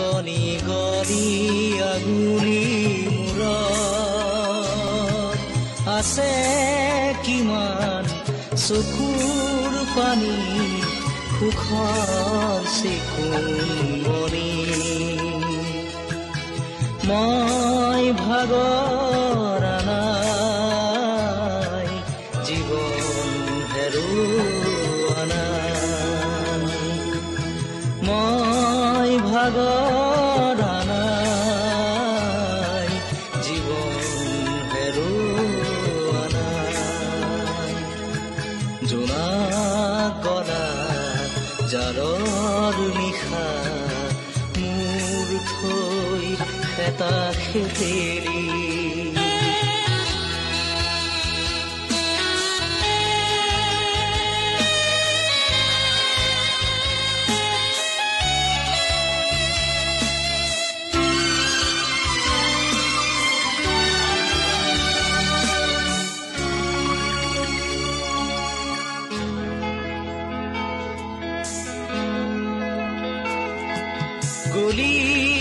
গনি গনি আগুলি মূৰত আছে কিমান চকুৰ পানী সুখৰ চিকুণমণি মই ভাগৰ নাই মই জোনাক গলা জাৰৰ নিশা মোৰ থৈ খেতা খেতেৰি। গুলি